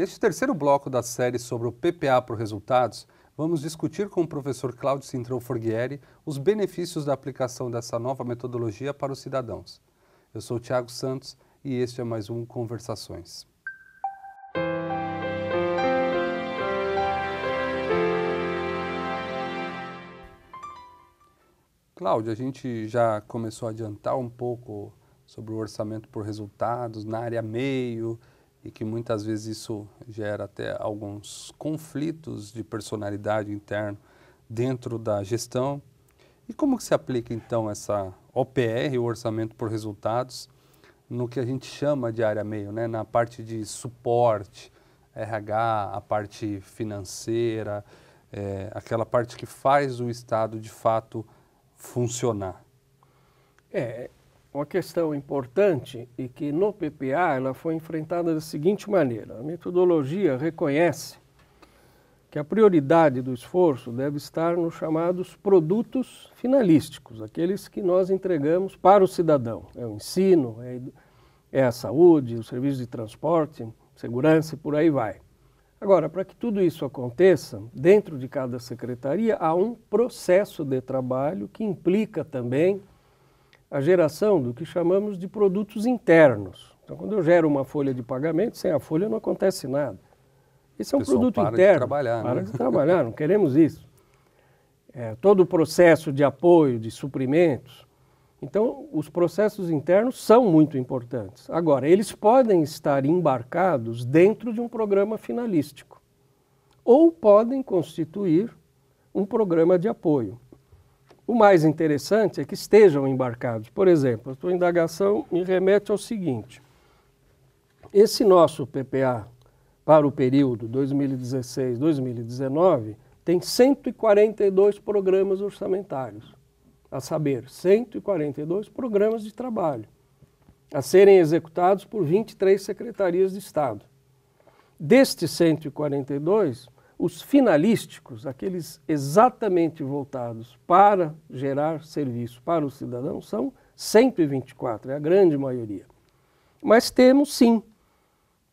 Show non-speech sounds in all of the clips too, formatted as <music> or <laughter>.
Neste terceiro bloco da série sobre o PPA por resultados, vamos discutir com o professor Cláudio Cintrão Forghieri os benefícios da aplicação dessa nova metodologia para os cidadãos. Eu sou Tiago Santos e este é mais um Conversações. Cláudio, a gente já começou a adiantar um pouco sobre o orçamento por resultados na área meio e que muitas vezes isso gera até alguns conflitos de personalidade interno dentro da gestão. E como que se aplica então essa OPR, o orçamento por resultados, no que a gente chama de área meio, né? na parte de suporte, RH, a parte financeira, é, aquela parte que faz o Estado de fato funcionar? É, uma questão importante e que no PPA ela foi enfrentada da seguinte maneira: a metodologia reconhece que a prioridade do esforço deve estar nos chamados produtos finalísticos, aqueles que nós entregamos para o cidadão. É o ensino, é, é a saúde, o serviço de transporte, segurança e por aí vai. Agora, para que tudo isso aconteça, dentro de cada secretaria há um processo de trabalho que implica também a geração do que chamamos de produtos internos. Então, quando eu gero uma folha de pagamento, sem a folha não acontece nada. Esse é um produto para interno. De trabalhar, para né? de trabalhar, não queremos isso. É, todo o processo de apoio, de suprimentos. Então, os processos internos são muito importantes. Agora, eles podem estar embarcados dentro de um programa finalístico ou podem constituir um programa de apoio. O mais interessante é que estejam embarcados. Por exemplo, a tua indagação me remete ao seguinte: esse nosso PPA para o período 2016-2019 tem 142 programas orçamentários, a saber, 142 programas de trabalho, a serem executados por 23 secretarias de Estado. Destes 142, os finalísticos, aqueles exatamente voltados para gerar serviço para o cidadão, são 124, é a grande maioria. Mas temos sim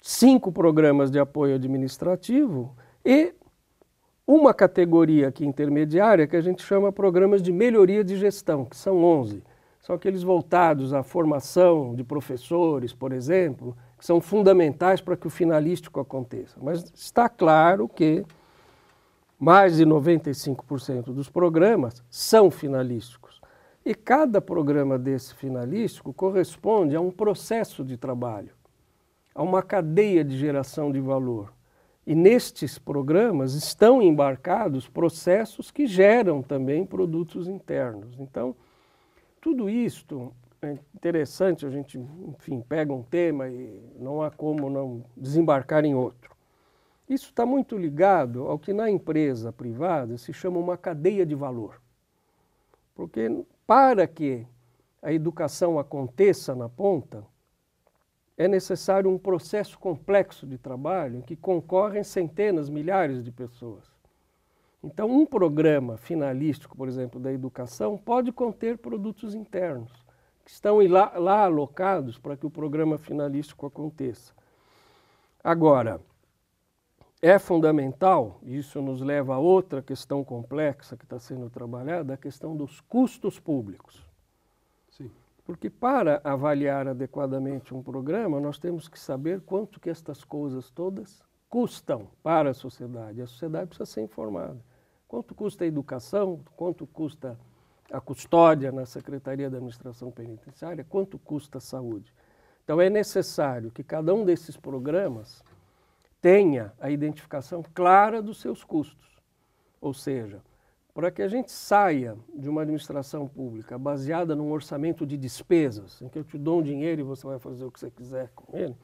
cinco programas de apoio administrativo e uma categoria aqui intermediária que a gente chama programas de melhoria de gestão, que são 11. São aqueles voltados à formação de professores, por exemplo, que são fundamentais para que o finalístico aconteça. Mas está claro que mais de 95% dos programas são finalísticos. E cada programa desse finalístico corresponde a um processo de trabalho, a uma cadeia de geração de valor. E nestes programas estão embarcados processos que geram também produtos internos. Então, tudo isto é interessante, a gente, enfim, pega um tema e não há como não desembarcar em outro. Isso está muito ligado ao que na empresa privada se chama uma cadeia de valor. Porque para que a educação aconteça na ponta, é necessário um processo complexo de trabalho em que concorrem centenas, milhares de pessoas. Então, um programa finalístico, por exemplo, da educação, pode conter produtos internos, que estão lá, lá alocados para que o programa finalístico aconteça. Agora, é fundamental, e isso nos leva a outra questão complexa que está sendo trabalhada, a questão dos custos públicos. Sim. Porque para avaliar adequadamente um programa, nós temos que saber quanto que estas coisas todas custam para a sociedade. A sociedade precisa ser informada. Quanto custa a educação, quanto custa a custódia na Secretaria da Administração Penitenciária, quanto custa a saúde. Então é necessário que cada um desses programas tenha a identificação clara dos seus custos. Ou seja, para que a gente saia de uma administração pública baseada num orçamento de despesas, em que eu te dou um dinheiro e você vai fazer o que você quiser com ele,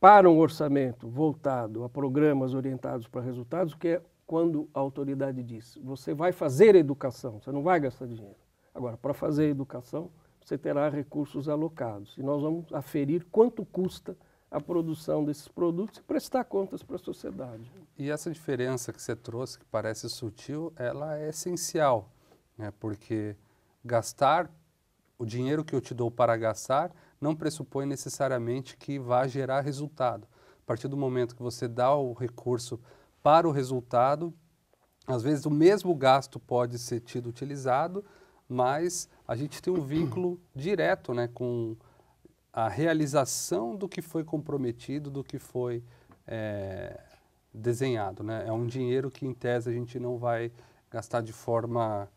para um orçamento voltado a programas orientados para resultados, que é quando a autoridade diz, você vai fazer educação, você não vai gastar dinheiro. Agora, para fazer educação, você terá recursos alocados e nós vamos aferir quanto custa a produção desses produtos e prestar contas para a sociedade. E essa diferença que você trouxe, que parece sutil, ela é essencial, né? porque gastar o dinheiro que eu te dou para gastar não pressupõe necessariamente que vá gerar resultado. partir do momento que você dá o recurso para o resultado, às vezes o mesmo gasto pode ser tido utilizado, mas a gente tem um vínculo direto né, com a realização do que foi comprometido, do que foi é, desenhado. Né? É um dinheiro que, em tese, a gente não vai gastar de forma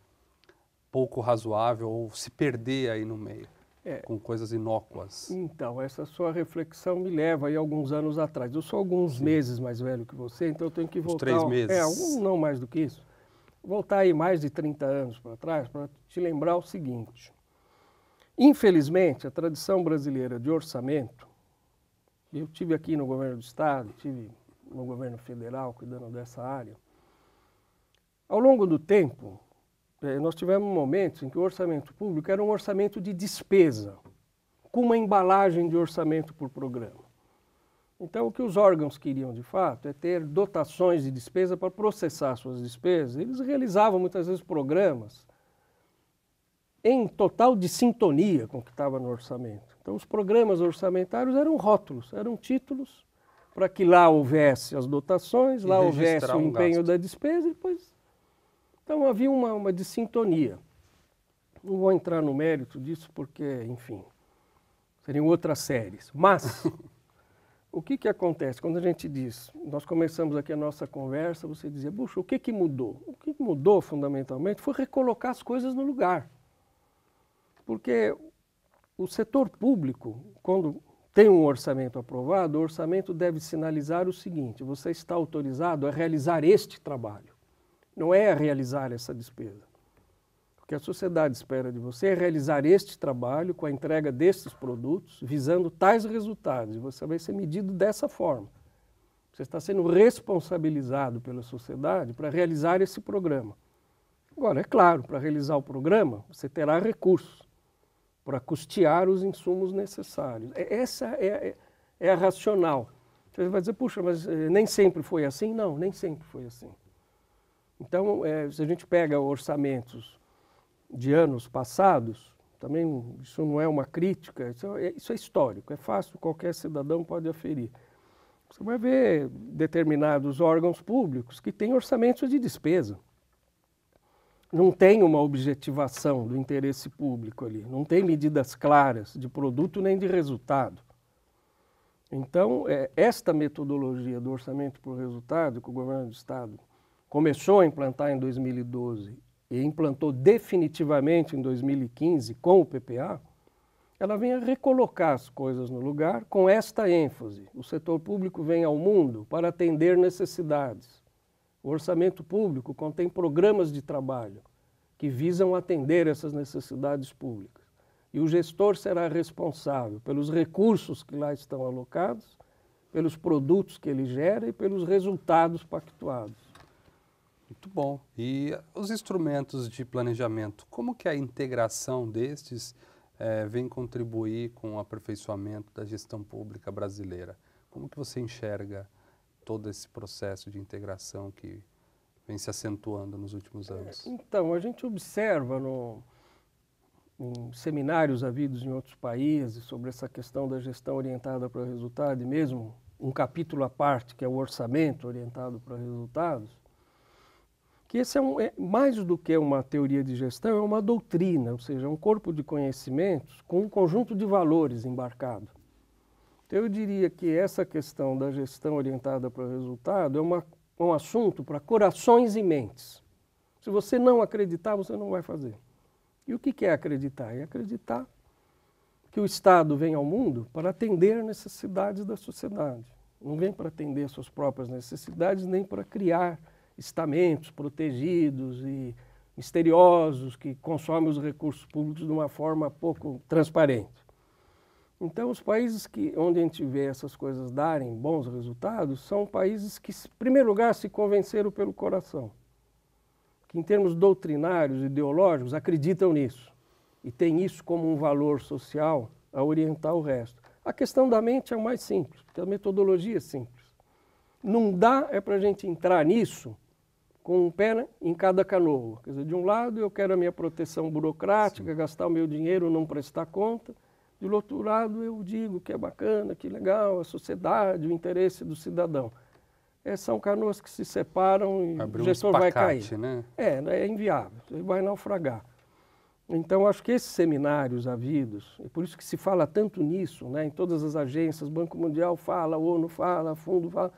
pouco razoável ou se perder aí no meio. É, com coisas inócuas. Então, essa sua reflexão me leva aí alguns anos atrás. Eu sou alguns Sim. meses mais velho que você, então eu tenho que voltar. Uns três meses. É, um, não mais do que isso. Voltar aí mais de 30 anos para trás para te lembrar o seguinte. Infelizmente, a tradição brasileira de orçamento, eu tive aqui no governo do estado, tive no governo federal cuidando dessa área. Ao longo do tempo, é, nós tivemos momentos em que o orçamento público era um orçamento de despesa, com uma embalagem de orçamento por programa. Então, o que os órgãos queriam de fato é ter dotações de despesa para processar suas despesas. Eles realizavam muitas vezes programas em total de sintonia com o que estava no orçamento. Então, os programas orçamentários eram rótulos, eram títulos para que lá houvesse as dotações, e lá houvesse o empenho gasto. da despesa e depois então havia uma, uma dissintonia. Não vou entrar no mérito disso porque, enfim, seriam outras séries. Mas <laughs> o que, que acontece? Quando a gente diz, nós começamos aqui a nossa conversa, você dizia, puxa, o que, que mudou? O que mudou fundamentalmente foi recolocar as coisas no lugar. Porque o setor público, quando tem um orçamento aprovado, o orçamento deve sinalizar o seguinte: você está autorizado a realizar este trabalho não é realizar essa despesa. O que a sociedade espera de você é realizar este trabalho com a entrega destes produtos, visando tais resultados, e você vai ser medido dessa forma. Você está sendo responsabilizado pela sociedade para realizar esse programa. Agora, é claro, para realizar o programa, você terá recursos para custear os insumos necessários. É, essa é, é, é a racional. Você vai dizer, puxa, mas eh, nem sempre foi assim? Não, nem sempre foi assim. Então, é, se a gente pega orçamentos de anos passados, também isso não é uma crítica, isso é, isso é histórico, é fácil, qualquer cidadão pode aferir. Você vai ver determinados órgãos públicos que têm orçamentos de despesa. Não tem uma objetivação do interesse público ali, não tem medidas claras de produto nem de resultado. Então, é, esta metodologia do orçamento por resultado que o governo do Estado começou a implantar em 2012 e implantou definitivamente em 2015 com o PPA, ela vem a recolocar as coisas no lugar com esta ênfase. O setor público vem ao mundo para atender necessidades. O orçamento público contém programas de trabalho que visam atender essas necessidades públicas. E o gestor será responsável pelos recursos que lá estão alocados, pelos produtos que ele gera e pelos resultados pactuados. Muito bom. E os instrumentos de planejamento, como que a integração destes é, vem contribuir com o aperfeiçoamento da gestão pública brasileira? Como que você enxerga todo esse processo de integração que vem se acentuando nos últimos é, anos? Então, a gente observa no, em seminários havidos em outros países sobre essa questão da gestão orientada para o resultado, e mesmo um capítulo à parte, que é o orçamento orientado para resultados, que esse é, um, é, mais do que uma teoria de gestão, é uma doutrina, ou seja, um corpo de conhecimentos com um conjunto de valores embarcado. Então, eu diria que essa questão da gestão orientada para o resultado é uma, um assunto para corações e mentes. Se você não acreditar, você não vai fazer. E o que é acreditar? É acreditar que o Estado vem ao mundo para atender necessidades da sociedade. Não vem para atender suas próprias necessidades, nem para criar estamentos protegidos e misteriosos que consomem os recursos públicos de uma forma pouco transparente. Então, os países que, onde a gente vê essas coisas darem bons resultados são países que, em primeiro lugar, se convenceram pelo coração, que, em termos doutrinários, ideológicos, acreditam nisso e têm isso como um valor social a orientar o resto. A questão da mente é o mais simples, porque a metodologia é simples. Não dá é para a gente entrar nisso com um pé em cada canoa. Quer dizer, de um lado eu quero a minha proteção burocrática, Sim. gastar o meu dinheiro, não prestar conta. Do outro lado, eu digo que é bacana, que legal, a sociedade, o interesse do cidadão. É, são canoas que se separam e Abriu o um gestor vai cair. né? É, é inviável, ele vai naufragar. Então, acho que esses seminários havidos, e por isso que se fala tanto nisso, né, em todas as agências, Banco Mundial fala, ONU fala, Fundo fala,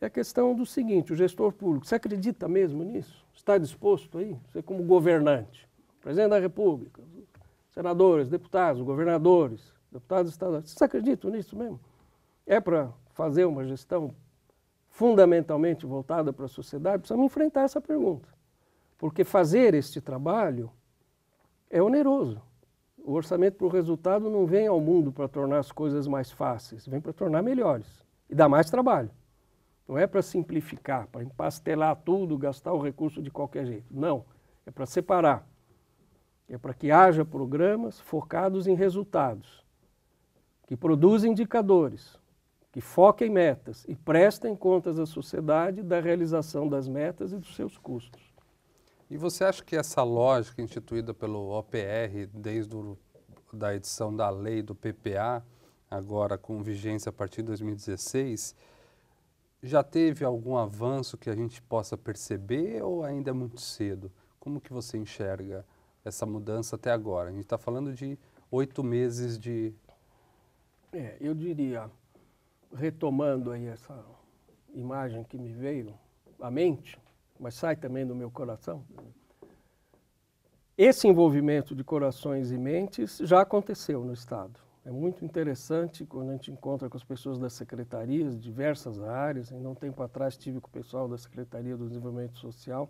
é a questão do seguinte, o gestor público, você acredita mesmo nisso? Está disposto aí? Você como governante, presidente da República, senadores, deputados, governadores, deputados estaduais, vocês acreditam nisso mesmo? É para fazer uma gestão fundamentalmente voltada para a sociedade? Precisamos enfrentar essa pergunta. Porque fazer este trabalho é oneroso. O orçamento para o resultado não vem ao mundo para tornar as coisas mais fáceis, vem para tornar melhores e dá mais trabalho. Não é para simplificar, para empastelar tudo, gastar o recurso de qualquer jeito. Não, é para separar. É para que haja programas focados em resultados, que produzem indicadores, que foquem metas e prestem contas à sociedade da realização das metas e dos seus custos. E você acha que essa lógica instituída pelo OPR, desde o, da edição da lei do PPA, agora com vigência a partir de 2016, já teve algum avanço que a gente possa perceber ou ainda é muito cedo? Como que você enxerga essa mudança até agora? A gente está falando de oito meses de... É, eu diria, retomando aí essa imagem que me veio à mente, mas sai também do meu coração. Esse envolvimento de corações e mentes já aconteceu no Estado. É muito interessante quando a gente encontra com as pessoas das secretarias, diversas áreas. Ainda um tempo atrás estive com o pessoal da Secretaria do Desenvolvimento Social.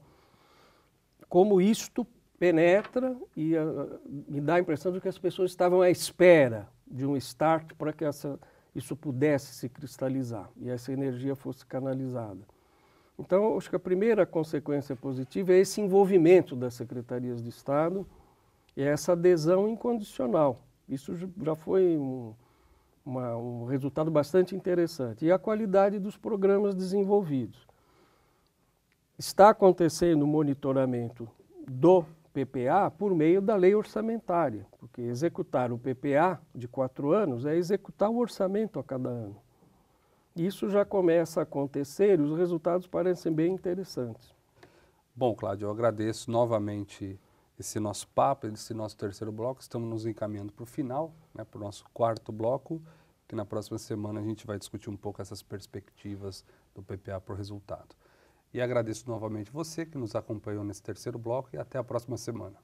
Como isto penetra e uh, me dá a impressão de que as pessoas estavam à espera de um start para que essa, isso pudesse se cristalizar e essa energia fosse canalizada. Então, acho que a primeira consequência positiva é esse envolvimento das secretarias de Estado e essa adesão incondicional. Isso já foi um, uma, um resultado bastante interessante. E a qualidade dos programas desenvolvidos. Está acontecendo o monitoramento do PPA por meio da lei orçamentária, porque executar o PPA de quatro anos é executar o orçamento a cada ano. Isso já começa a acontecer e os resultados parecem bem interessantes. Bom, Cláudio, eu agradeço novamente esse nosso papo, esse nosso terceiro bloco. Estamos nos encaminhando para o final, né, para o nosso quarto bloco, que na próxima semana a gente vai discutir um pouco essas perspectivas do PPA para o resultado. E agradeço novamente você que nos acompanhou nesse terceiro bloco e até a próxima semana.